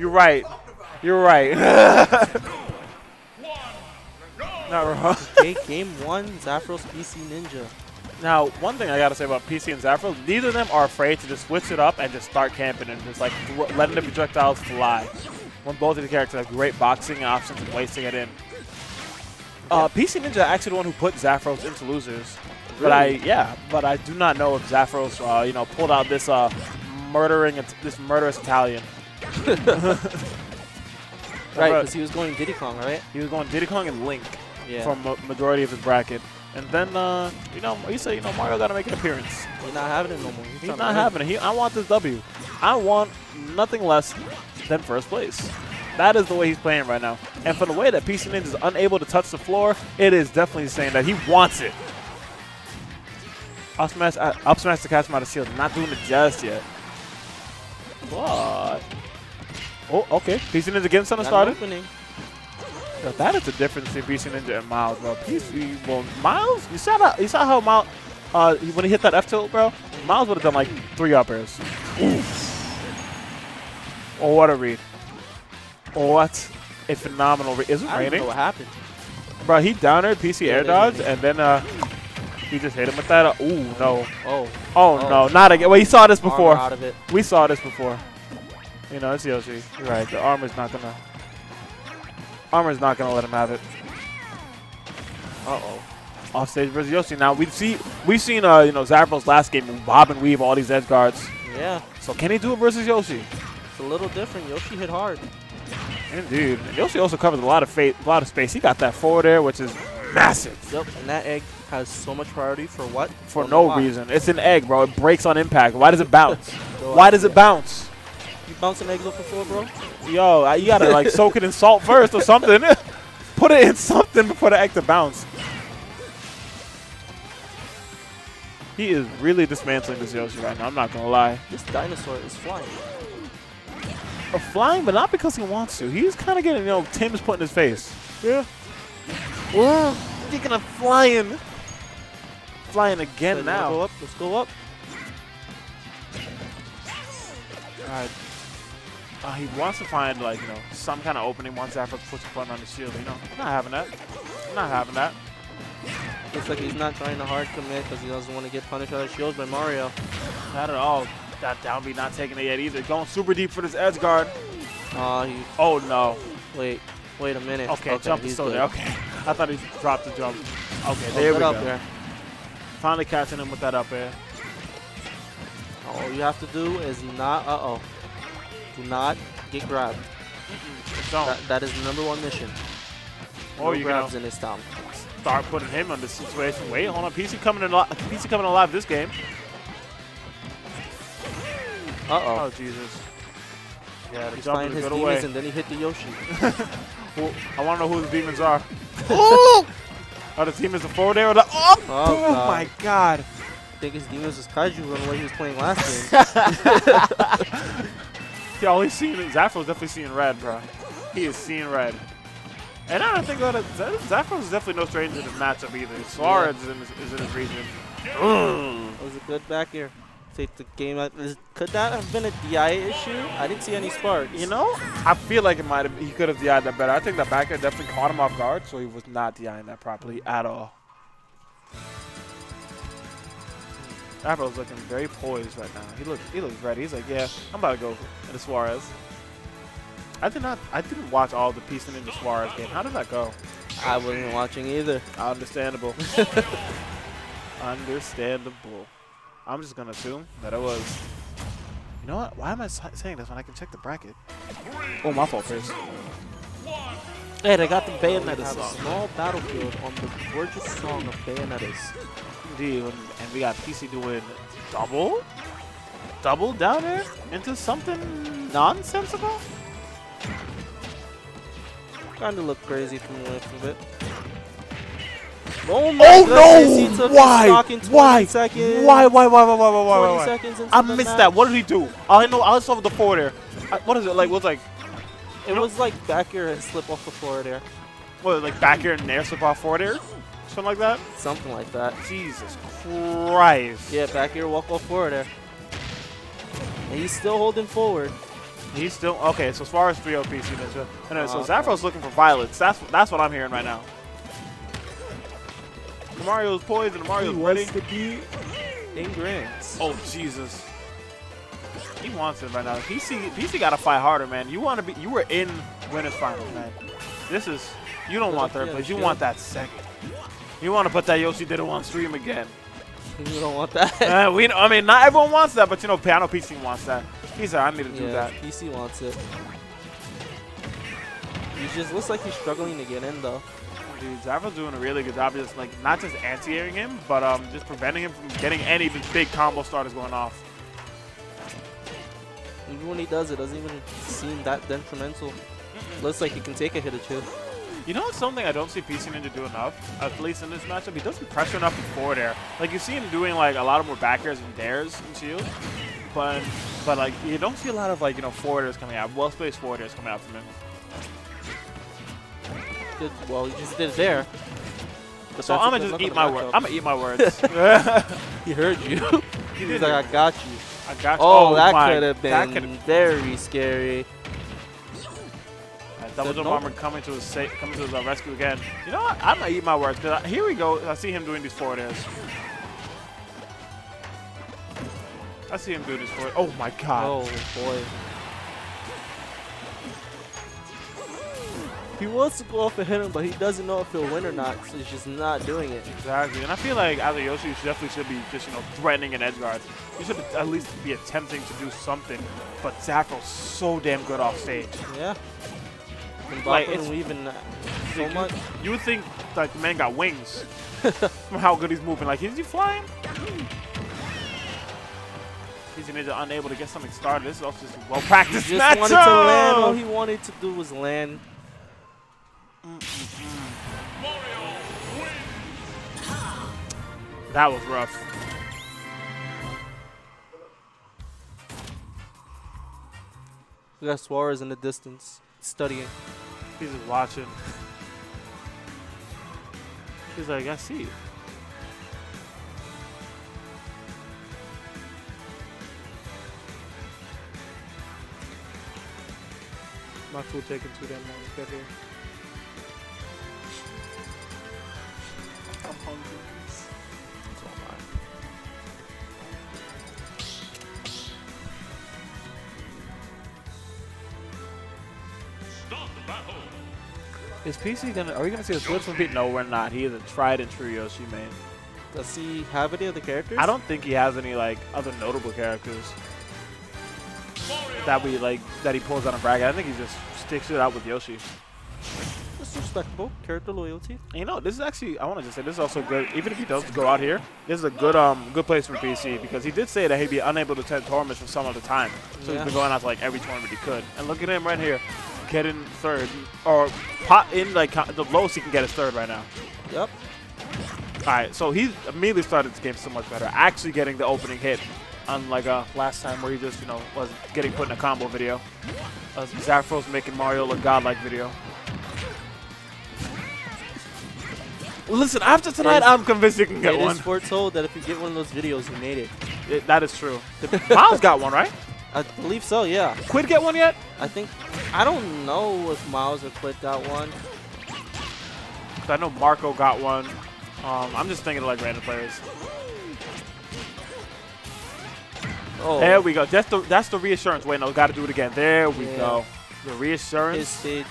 You're right. You're right. Not wrong. Okay, game one, Zaphros PC Ninja. Now, one thing I gotta say about PC and Zaffro, neither of them are afraid to just switch it up and just start camping and just like letting the projectiles fly. When both of the characters have great boxing options and ways to get in. Uh, PC Ninja actually the one who put Zaphros into losers. But I, yeah, but I do not know if Zaphros, uh, you know, pulled out this uh, murdering, this murderous Italian. Right, because he was going Diddy Kong, right? he was going Diddy Kong and Link Yeah. from a majority of his bracket. And then, uh, you know, he said, you know, Mario got to make an appearance. He's not having it no more. He's to not having it. He, I want this W. I want nothing less than first place. That is the way he's playing right now. And for the way that PC Ninja is unable to touch the floor, it is definitely saying that he wants it. Up smash, uh, up smash to catch him out of shield. Not doing it just yet. But. Oh, okay. PC Ninja getting something started. opening. Yo, that is the difference between PC Ninja and Miles, bro. PC, well, Miles, you saw that? You saw how Miles, uh, when he hit that F tilt, bro. Miles would have done like three up airs. Oh, what a read! Oh, what a phenomenal read! Is it I don't raining, know what happened. bro? He down aired PC Yeah, air dodge, raining. and then uh, he just hit him with that. Uh, ooh, no! Oh, Oh, Oh. no! Not again. Well, he saw this before. out of it. We saw this before. You know, it's Yoshi. You're right. The armor's not gonna. Armor's not gonna let him have it. Uh oh. off stage versus Yoshi. Now we've see we've seen uh you know Zaphros last game bob and weave all these edge guards. Yeah, So can he do it versus Yoshi? it's a little different. Yoshi hit hard. Indeed. And Yoshi also covers a lot of fa- a lot of space. He got that forward air, which is massive Yep, and that egg has so much priority for what? for no why. reason. It's an egg, bro. It breaks on impact. Why does it bounce? No Why does it bounce? You bouncing eggs off before, bro? Yo, you gotta like soak it in salt first or something. Put it in something before the egg to bounce. He is really dismantling this Yoshi right now. I'm not gonna lie. This dinosaur is flying. Uh, flying, but not because he wants to. He's kind of getting, you know, Tim's put in his face. Yeah. Well, speaking of flying, flying again now. Let's go up. Let's go up. Alright. Uh, he wants to find, like, you know, some kind of opening once after puts a button on the shield. You know, I'm not having that. I'm not having that. Looks like he's not trying to hard commit because he doesn't want to get punished out of shields by Mario. Not at all. That down B not taking it yet either. Going super deep for this edge guard. Aw, he. Oh no. Wait. Wait a minute. Okay, jump is still good. there. Okay. I thought he dropped the jump. Okay, Oh, there we up go. there. Finally catching him with that up air. All you have to do is not. Uh oh. Do not get grabbed. Don't. That, that is the number one mission. Or no you grabs can in this town. start putting him on the situation. Wait, hold on. PC coming in. Li- PC coming alive this game. Uh oh. Oh Jesus. Yeah, the He's jump flying is his demons away. and then he hit the Yoshi. Well, I want to know who the demons are. Are the demons the forward air or the oh, Oh, oh God. my God. I think his demons was Kaiju on the way he was playing last game. Yeah, all he's seeing Zaphros definitely seeing red, bro. He is seeing red. And I don't think about it. Is definitely no stranger to this matchup either. Suarez is, in his, is in his region. That was a good back here. Take the game out. Could that have been a DI issue? I didn't see any sparks. You know, I feel like it might have. He could have DI'd that better. I think that back air definitely caught him off guard, so he was not DIing that properly at all. Zaphros looking very poised right now. He looks, he looks ready. He's like, yeah, I'm about to go into Suarez. I did not. I didn't watch all the PC Ninja Suarez game. How did that go? I wasn't watching either. Understandable. Understandable. I'm just gonna assume that it was. You know what? Why am I saying this when I can check the bracket? Oh, my fault, Chris. Hey, they got the oh, have a. Small battlefield on the gorgeous song of Bayonettas. Indeed, and, and we got PC doing double, double down there into something nonsensical. Kind of looked crazy from the left of it. Oh my Oh, goodness, no! he took Why? his stock in 20 Why? seconds. Why? Why? Why? Why? Why? Why? Why? 20 why, why? seconds into I the missed match. that. What did he do? All I know, I saw the forward there. I, what is it like? What's like? It was like back here and slip off the floor there. What like back here and there, slip off forward air, something like that? Something like that. Jesus Christ! Yeah, back here, walk off forward there. And he's still holding forward. He's still okay. So as far as 3 PC Ninja, anyway, so uh-huh. Oh, okay. Zaphros looking for violets. That's that's what I'm hearing right now. Mario's poised and Mario's ready. Ingrams. Oh Jesus. He wants it right now. PC PC gotta fight harder, man. You wanna be you were in winners final, man. This is you don't want third Yeah, place, you want that second. You wanna put that Yoshi did it on stream again. You don't want that. uh, we I mean not everyone wants that, but you know Piano PC wants that. He's like, I need to do that. PC wants it. He just looks like he's struggling to get in though. Dude, Zaphros doing a really good job, just like not just anti-airing him, but um just preventing him from getting any big combo starters going off. Even when he does, it doesn't even seem that detrimental. Looks like he can take a hit or two. You know, something I don't see PC Ninja do enough, at least in this matchup. He doesn't pressure enough in forward air. Like you see him doing like a lot of more back airs and dares in shield, but but like you don't see a lot of like you know forward airs coming out, well spaced forward airs coming out from him. Good. Well, he just did it there. But So I'm gonna just eat my gonna word. match I'm gonna eat my words. He heard you. He He's did like, I got you. I got you. Oh, oh that could have been could've- very scary. Double jump armor coming to his sa- coming to his uh, rescue again. You know what? I'm gonna eat my words because here we go. I see him doing these forward airs. I see him doing these forward. Oh my god. Oh boy. He wants to go off and hit him, but he doesn't know if he'll win or not, so he's just not doing it. Exactly, and I feel like as a Yoshi, you definitely should be just you know threatening an edge guard. You should at least be attempting to do something. But Zaphros so damn good off stage. Yeah. And Like, bopping it's- and weaving uh, so You- much. You would think like the man got wings from how good he's moving. Like, is he flying? He's Ninja unable to get something started. This is also just well practiced He just wanted to land. All he wanted to do was land. That was rough. We got Suarez in the distance, studying. He's just watching. He's like, I see. My food taking too damn long get here. Is PC gonna? Are we gonna see a switch from Pete? No, we're not. He is a tried and true Yoshi main. Does he have any other characters? I don't think he has any like other notable characters that we like that he pulls out of bracket. I think he just sticks it out with Yoshi. It's respectable. Character loyalty. And you know, this is actually I want to just say this is also good. Even if he does go out here, this is a good um good place for PC because he did say that he'd be unable to attend tournaments for some of the time. So Yeah. he's been going out to like every tournament he could. And look at him right here, getting third or pop in like the lowest he can get is third right now. Yep. All right, so he immediately started this game so much better. Actually getting the opening hit, unlike uh, last time where he just you know was getting put in a combo video. Uh, Zaphros making Mario look godlike video. Listen, after tonight, I'm convinced you can get It one. is foretold that if you get one of those videos, you made it. It- that is true. The- Miles got one, right? I believe so. Yeah. Quid get one yet? I think. I don't know if Miles or Quid got one. 'Cause I know Marco got one. Um, I'm just thinking of like random players. Oh. There we go. That's the that's the reassurance. Wait, no, got to do it again. There we Yeah. go. The reassurance. His stage.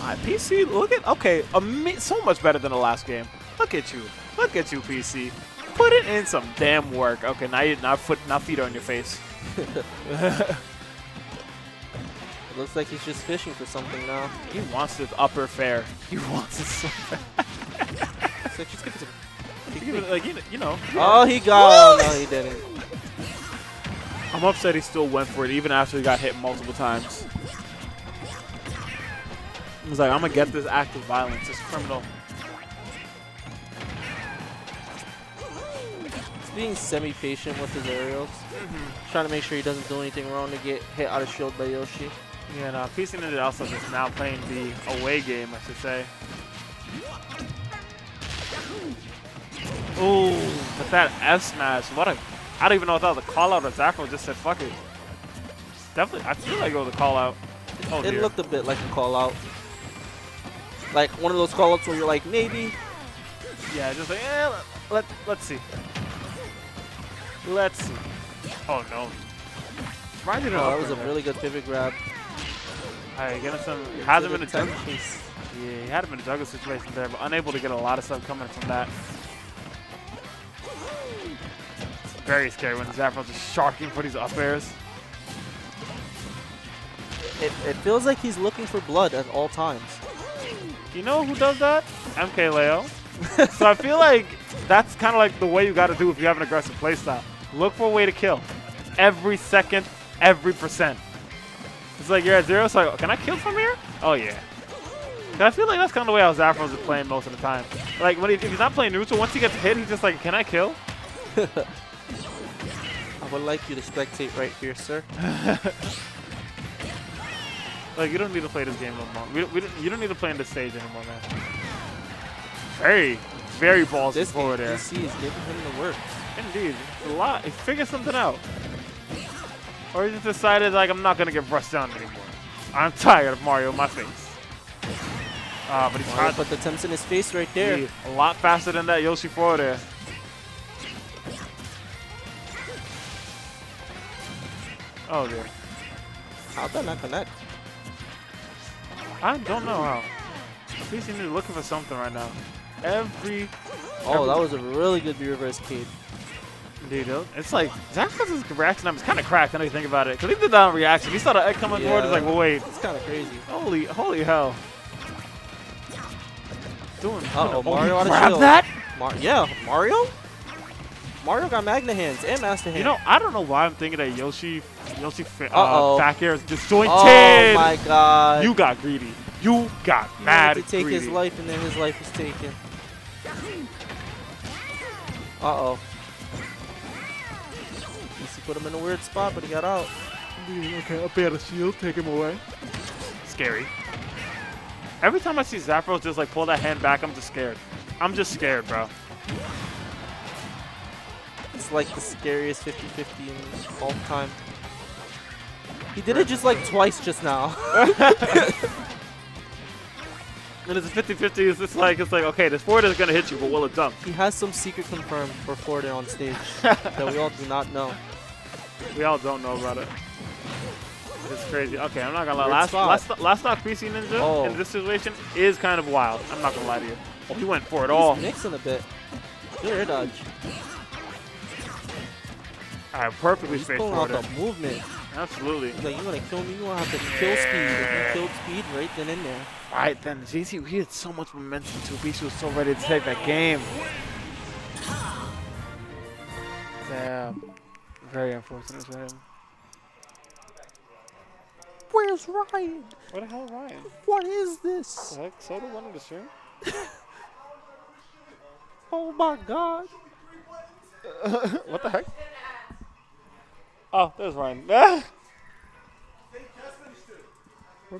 Alright, PC, look at okay, ama- so much better than the last game. Look at you, look at you, PC. Put it in some damn work. Okay, now you now foot now feet on your face. It looks like he's just fishing for something now. He wants this upper fair. He wants it so bad. It's just give it to it, like you know. Oh, he got. No, he didn't. I'm upset he still went for it even after he got hit multiple times. He's like, I'm gonna get this act of violence. this criminal. Being semi-patient with his aerials. Trying to make sure he doesn't do anything wrong to get hit out of shield by Yoshi. Yeah, and uh, PC Ninja also just now playing the away game, I should say. Ooh, but that F smash, what a, I don't even know if that was a call out or Zaffro just said fuck it. definitely. I feel like it was a call out. Oh, it dear. looked a bit like a call out. Like one of those call outs where you're like, maybe. Yeah, just like, eh, let, let, let's see. Let's see. Oh, no. Ryan did an Oh, that was a really good pivot grab. Alright, getting some. Has him in a Into the juggle. tech. Yeah, he had him in a juggle situation there, but unable to get a lot of stuff coming from that. It's very scary when Zaphros just sharking for these up airs. It, it feels like he's looking for blood at all times. You know who does that? MK Leo. so I feel like that's kind of like the way you got to do if you have an aggressive playstyle. Look for a way to kill. Every second, every percent. It's like you're at zero, so can I kill from here? Oh, yeah. I feel like that's kind of the way how Zaphros is playing most of the time. Like, when he, if he's not playing neutral, once he gets hit, he's just like, can I kill? I would like you to spectate right here, sir. Like, you don't need to play this game no more. We we don't, you don't need to play in this stage anymore, man. Very, very ballsy This forward there. PC is giving him the work. Indeed. It's a lot. He figured something out. Or he just decided, like, I'm not going to get brushed down anymore. I'm tired of Mario in my face. Uh, but he Mario tried put the temps in his face right there. be a lot faster than that Yoshi forward there. Oh, dear. How'd that not connect? I don't know how. Please seem to be looking for something right now. Every Oh, that was a really good reverse Cade. Dude, it's like Zaxxon's reaction time is kind of cracked. Now you think about it, because he did that on reaction. He saw the egg coming forward. He's Yeah. like, well, wait, It's kind of crazy. holy, holy hell. Doing. Uh-oh, oh, Mario he out of grabbed that? Mar yeah, Mario? Mario got Magna hands and Master hands. You know, I don't know why I'm thinking that Yoshi, Yoshi, fa- Uh-oh. uh, back air is disjointed. oh my god. You got greedy. You got He mad wanted to take greedy. his life and then his life is taken. Uh-oh. PC put him in a weird spot, but he got out. Mm, okay, up air the shield, take him away. Scary. Every time I see Zaphros just like pull that hand back, I'm just scared. I'm just scared, bro. It's like the scariest 50-50 in all time. He did it just like twice just now. And it's a 50-50. It's just like it's like okay, this forward is gonna hit you, but will it dunk? he has some secret confirmed for Ford on stage that we all do not know. We all don't know about it. It's crazy. Okay, I'm not gonna lie. Last last last stock PC Ninja Oh. in this situation is kind of wild. I'm not gonna lie to you. Oh, he went for it He's all. mixing a bit. Good dodge. All right, perfectly He's pulling out the movement. Absolutely. He's like, you wanna kill me? You wanna have to kill speed. And he killed speed right then and there. Right then, JC, he had so much momentum too. PC was so ready to take that game. Damn. Very unfortunate for him. Where's Ryan? What the hell, Ryan? What is this? The heck? Soda wanted to stream? Oh my god. what the heck? Oh, there's Ryan. Where's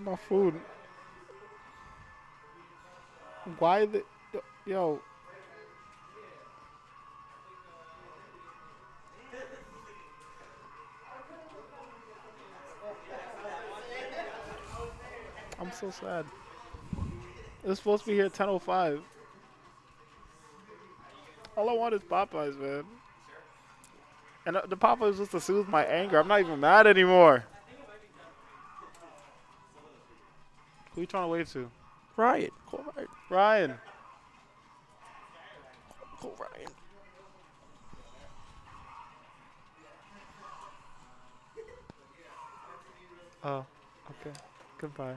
my food? Why the yo? I'm so sad. It was supposed to be here at 10:05. All I want is Popeyes, man. And uh, the Popeyes was just to soothe my anger. I'm not even mad anymore. Who you trying to wave to? Ryan. Call Ryan. Ryan. Call Ryan. Oh, okay. Goodbye.